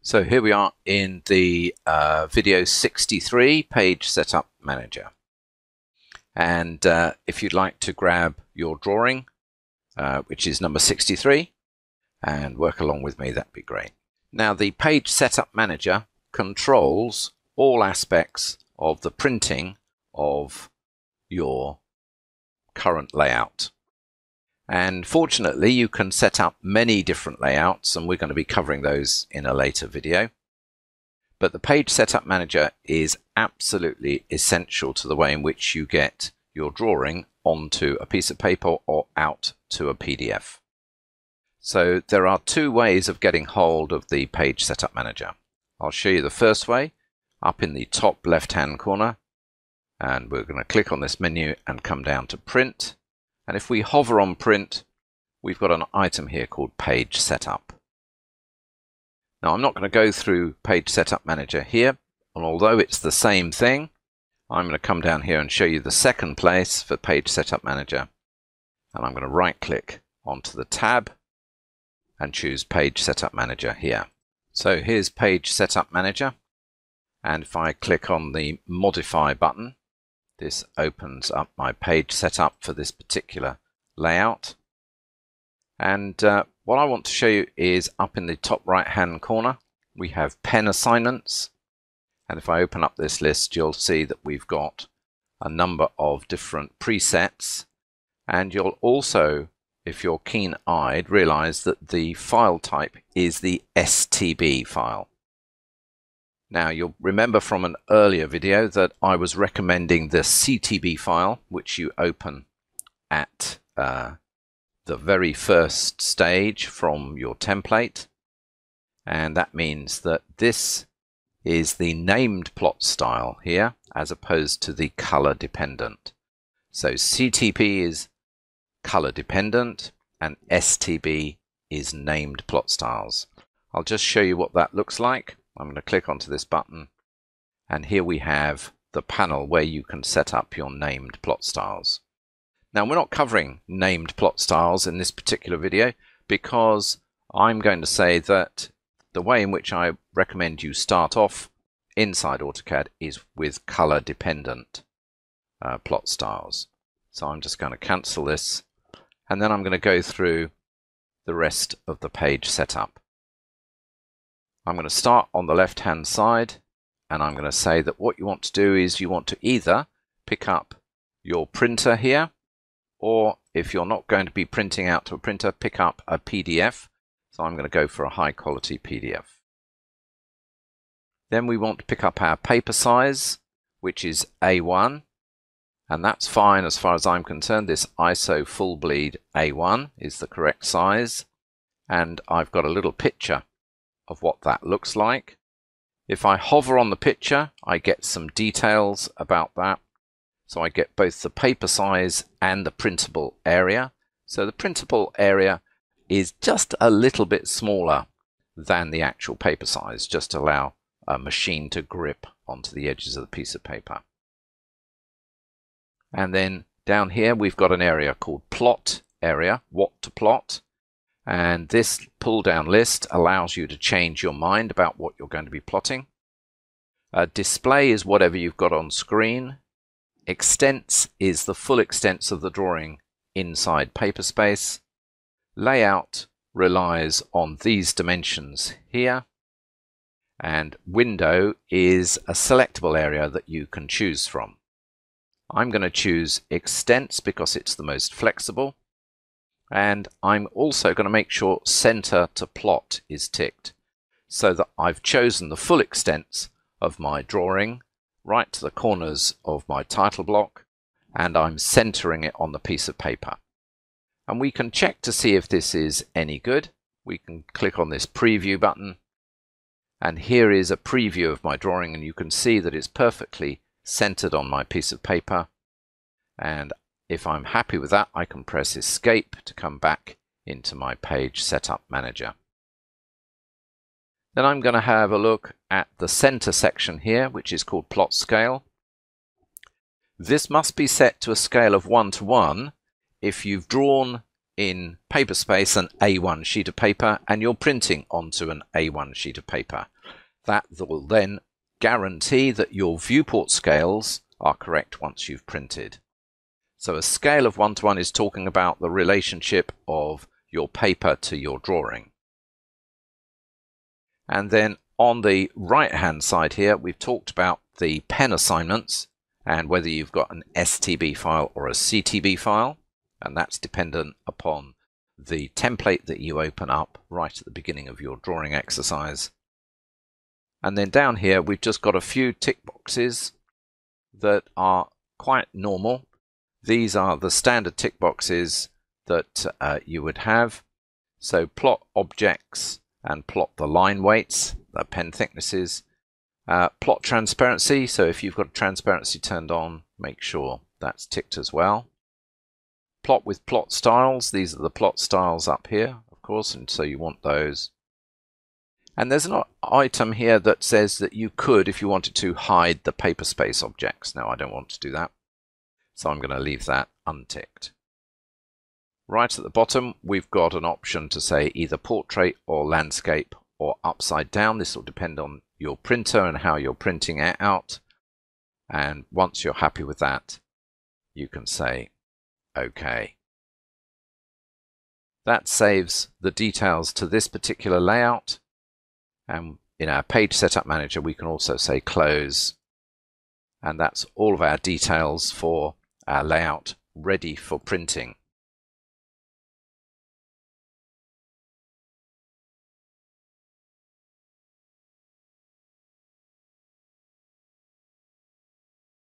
So here we are in the uh, video 63 page setup manager. And uh, if you'd like to grab your drawing, uh, which is number 63, and work along with me, that'd be great. Now the page setup manager controls all aspects of the printing of your current layout. And fortunately, you can set up many different layouts, and we're going to be covering those in a later video. But the Page Setup Manager is absolutely essential to the way in which you get your drawing onto a piece of paper or out to a PDF. So there are two ways of getting hold of the Page Setup Manager. I'll show you the first way up in the top left hand corner and we're going to click on this menu and come down to print and if we hover on print, we've got an item here called Page Setup. Now I'm not going to go through Page Setup Manager here, and although it's the same thing, I'm going to come down here and show you the second place for Page Setup Manager. And I'm going to right click onto the tab and choose Page Setup Manager here. So here's Page Setup Manager. And if I click on the Modify button, this opens up my page setup for this particular layout. And uh, what I want to show you is up in the top right hand corner, we have pen assignments. And if I open up this list, you'll see that we've got a number of different presets. And you'll also, if you're keen-eyed, realize that the file type is the STB file. Now you'll remember from an earlier video that I was recommending the CTB file which you open at uh, the very first stage from your template and that means that this is the named plot style here as opposed to the color dependent. So CTB is color dependent and STB is named plot styles. I'll just show you what that looks like. I'm going to click onto this button and here we have the panel where you can set up your named plot styles. Now we're not covering named plot styles in this particular video because I'm going to say that the way in which I recommend you start off inside AutoCAD is with color dependent uh, plot styles. So I'm just going to cancel this and then I'm going to go through the rest of the page setup. I'm going to start on the left hand side and I'm going to say that what you want to do is you want to either pick up your printer here or if you're not going to be printing out to a printer pick up a PDF so I'm going to go for a high quality PDF then we want to pick up our paper size which is A1 and that's fine as far as I'm concerned. This ISO full bleed A1 is the correct size and I've got a little picture of what that looks like. If I hover on the picture, I get some details about that. So I get both the paper size and the printable area. So the printable area is just a little bit smaller than the actual paper size, just to allow a machine to grip onto the edges of the piece of paper. And then down here, we've got an area called plot area, what to plot. And this pull down list allows you to change your mind about what you're going to be plotting. Uh, display is whatever you've got on screen. Extents is the full extents of the drawing inside paper space. Layout relies on these dimensions here. And window is a selectable area that you can choose from. I'm going to choose extents because it's the most flexible. And I'm also going to make sure center to plot is ticked so that I've chosen the full extents of my drawing right to the corners of my title block and I'm centering it on the piece of paper. And we can check to see if this is any good. We can click on this preview button and here is a preview of my drawing and you can see that it's perfectly centered on my piece of paper and if I'm happy with that, I can press Escape to come back into my page setup manager. Then I'm going to have a look at the center section here, which is called plot scale. This must be set to a scale of 1 to 1 if you've drawn in Paperspace an A1 sheet of paper and you're printing onto an A1 sheet of paper. That will then guarantee that your viewport scales are correct once you've printed. So a scale of 1 to 1 is talking about the relationship of your paper to your drawing. And then on the right hand side here, we've talked about the pen assignments and whether you've got an STB file or a CTB file. And that's dependent upon the template that you open up right at the beginning of your drawing exercise. And then down here, we've just got a few tick boxes that are quite normal. These are the standard tick boxes that uh, you would have. So plot objects and plot the line weights, the pen thicknesses. Uh, plot transparency, so if you've got transparency turned on, make sure that's ticked as well. Plot with plot styles, these are the plot styles up here, of course, and so you want those. And there's an item here that says that you could, if you wanted to, hide the Paperspace objects. Now, I don't want to do that, so I'm going to leave that unticked. Right at the bottom, we've got an option to say either portrait or landscape or upside down. This will depend on your printer and how you're printing it out. And once you're happy with that, you can say OK. That saves the details to this particular layout and in our page setup manager, we can also say close. And that's all of our details for our layout ready for printing.